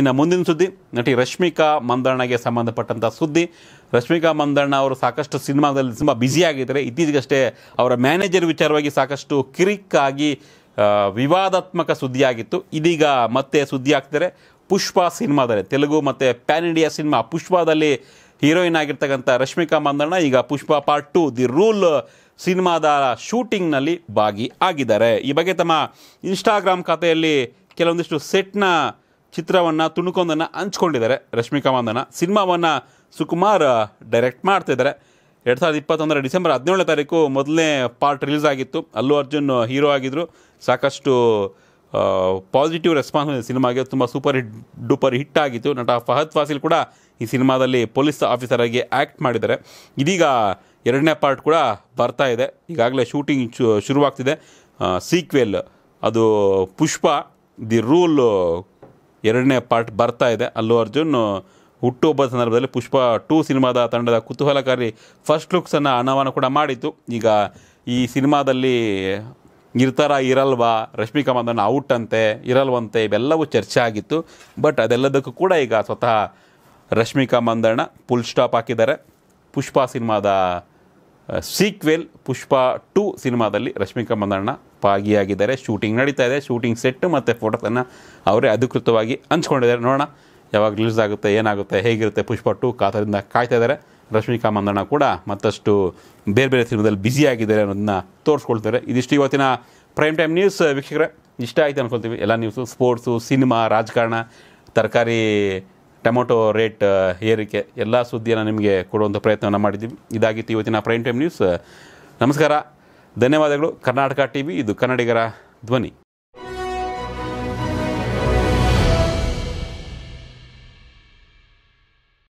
ಇನ್ನು ಮುಂದಿನ ಸುದ್ದಿ, ನಟಿ ರಶ್ಮಿಕಾ ಮಂದಣ್ಣಗೆ ಸಂಬಂಧಪಟ್ಟಂಥ ಸುದ್ದಿ. ರಶ್ಮಿಕಾ ಮಂದಣ್ಣ ಅವರು ಸಾಕಷ್ಟು ಸಿನಿಮಾದಲ್ಲಿ ತುಂಬ ಬ್ಯುಸಿಯಾಗಿದ್ದಾರೆ ಇತ್ತೀಚೆಗಷ್ಟೇ ಅವರ ಮ್ಯಾನೇಜರ್ ವಿಚಾರವಾಗಿ ಸಾಕಷ್ಟು ಕಿರಿಕ್ಕಾಗಿ ವಿವಾದಾತ್ಮಕ ಸುದ್ದಿಯಾಗಿತ್ತು. ಇದೀಗ ಮತ್ತೆ ಸುದ್ದಿ ಆಗ್ತಾರೆ ಪುಷ್ಪ ಸಿನಿಮಾದಲ್ಲಿ, ತೆಲುಗು ಮತ್ತು ಪ್ಯಾನ್ ಇಂಡಿಯಾ ಸಿನಿಮಾ ಪುಷ್ಪದಲ್ಲಿ ಹೀರೋಯಿನ್ ಆಗಿರ್ತಕ್ಕಂಥ ರಶ್ಮಿಕಾ ಮಂದಣ್ಣ ಈಗ Pushpa part two the rule ಸಿನಿಮಾದ ಶೂಟಿಂಗ್ನಲ್ಲಿ ಭಾಗಿ ಆಗಿದ್ದಾರೆ. ಈ ಬಗ್ಗೆ ತಮ್ಮ ಇನ್ಸ್ಟಾಗ್ರಾಮ್ ಖಾತೆಯಲ್ಲಿ ಕೆಲವೊಂದಿಷ್ಟು ಸೆಟ್ನ ಚಿತ್ರವನ್ನು, ತುಣುಕೊಂದನ್ನು ಹಂಚ್ಕೊಂಡಿದ್ದಾರೆ. ರಶ್ಮಿಕಾ ಮಂದನ ಸಿನಿಮಾವನ್ನು ಸುಕುಮಾರ್ ಡೈರೆಕ್ಟ್ ಮಾಡ್ತಿದ್ದಾರೆ ಎರಡು ಸಾವಿರದ ಇಪ್ಪತ್ತೊಂದರ ಡಿಸೆಂಬರ್ ಹದಿನೇಳನೇ ತಾರೀಕು ಮೊದಲನೇ ಪಾರ್ಟ್ ರಿಲೀಸ್ ಆಗಿತ್ತು. ಅಲ್ಲು ಅರ್ಜುನ್ ಹೀರೋ ಆಗಿದ್ದರು ಸಾಕಷ್ಟು ಪಾಸಿಟಿವ್ ರೆಸ್ಪಾನ್ಸ್ ಬಂದಿದೆ ಸಿನಿಮಾಗೆ. ತುಂಬ ಸೂಪರ್ ಹಿಟ್ ಡೂಪರ್ ಹಿಟ್ ಆಗಿತ್ತು. ನಟ ಫಹದ್ ಫಾಸಿಲ್ ಕೂಡ ಈ ಸಿನಿಮಾದಲ್ಲಿ ಪೊಲೀಸ್ ಆಫೀಸರ್ ಆಗಿ ಆ್ಯಕ್ಟ್ ಮಾಡಿದ್ದಾರೆ. ಇದೀಗ ಎರಡನೇ ಪಾರ್ಟ್ ಕೂಡ ಬರ್ತಾ ಇದೆ. ಈಗಾಗಲೇ ಶೂಟಿಂಗ್ ಶುರುವಾಗ್ತಿದೆ. ಸೀಕ್ವೆಲ್ ಅದು ಪುಷ್ಪ, ದಿ ರೂಲ್ ಎರಡನೇ ಪಾರ್ಟ್ ಬರ್ತಾ ಇದೆ. ಅಲ್ಲು ಅರ್ಜುನ್ ಹುಟ್ಟುಹಬ್ಬದ ಸಂದರ್ಭದಲ್ಲಿ ಪುಷ್ಪ ಟೂ ಸಿನಿಮಾದ ತಂಡದ ಕುತೂಹಲಕಾರಿ ಫಸ್ಟ್ ಲುಕ್ಸನ್ನು ಅನಾವರಣ ಕೂಡ ಮಾಡಿತ್ತು ಈಗ ಈ ಸಿನಿಮಾದಲ್ಲಿ ಇರ್ತಾರ ಇರಲ್ವಾ, ರಶ್ಮಿಕಾ ಮಂದಣ್ಣ ಔಟ್ ಅಂತೆ, ಇರಲ್ವಂತೆ, ಇವೆಲ್ಲವೂ ಚರ್ಚೆ ಆಗಿತ್ತು. ಬಟ್ ಅದೆಲ್ಲದಕ್ಕೂ ಕೂಡ ಈಗ ಸ್ವತಃ ರಶ್ಮಿಕಾ ಮಂದಣ್ಣ ಫುಲ್ ಸ್ಟಾಪ್ ಹಾಕಿದ್ದಾರೆ. ಪುಷ್ಪ ಸಿನಿಮಾದ ಸೀಕ್ವೆಲ್ ಪುಷ್ಪ ಟು ಸಿನಿಮಾದಲ್ಲಿ ರಶ್ಮಿಕಾ ಮಂದಣ್ಣ ಭಾಗಿಯಾಗಿದ್ದಾರೆ. ಶೂಟಿಂಗ್ ನಡೀತಾ ಇದೆ. ಶೂಟಿಂಗ್ ಸೆಟ್ ಮತ್ತು ಫೋಟೋಸನ್ನು ಅವರೇ ಅಧಿಕೃತವಾಗಿ ಹಂಚ್ಕೊಂಡಿದ್ದಾರೆ. ನೋಡೋಣ, ಯಾವಾಗ ರಿಲೀಸ್ ಆಗುತ್ತೆ, ಏನಾಗುತ್ತೆ, ಹೇಗಿರುತ್ತೆ ಪುಷ್ಪ ಟು ಕಾತರಿಂದ ಕಾಯ್ತಾ ಇದ್ದಾರೆ. ರಶ್ಮಿಕಾ ಮಂದಣ್ಣ ಕೂಡ ಮತ್ತಷ್ಟು ಬೇರೆ ಬೇರೆ ಸಿನಿಮಾದಲ್ಲಿ ಬ್ಯುಸಿ ಆಗಿದ್ದಾರೆ ಅನ್ನೋದನ್ನ ತೋರಿಸ್ಕೊಳ್ತಾರೆ. ಇದಿಷ್ಟು ಇವತ್ತಿನ ಪ್ರೈಮ್ ಟೈಮ್ ನ್ಯೂಸ್ ವೀಕ್ಷಕರೇ, ಇಷ್ಟ ಆಯಿತು ಅನ್ಕೊಳ್ತೀವಿ. ಎಲ್ಲ ನ್ಯೂಸು ಸ್ಪೋರ್ಟ್ಸು ಸಿನಿಮಾ ರಾಜಕಾರಣ, ತರಕಾರಿ ಟೊಮೊಟೊ ರೇಟ್ ಏರಿಕೆ ಎಲ್ಲ ಸುದ್ದಿಯನ್ನು ನಿಮಗೆ ಕೊಡುವಂಥ ಪ್ರಯತ್ನವನ್ನು ಮಾಡಿದ್ದೀವಿ. ಇದಾಗಿತ್ತು ಇವತ್ತಿನ ಪ್ರೈಮ್ ಟೈಮ್ ನ್ಯೂಸ್. ನಮಸ್ಕಾರ. ಧನ್ಯವಾದಗಳು. ಕರ್ನಾಟಕ ಟಿ ವಿ ಇದು ಕನ್ನಡಿಗರ ಧ್ವನಿ.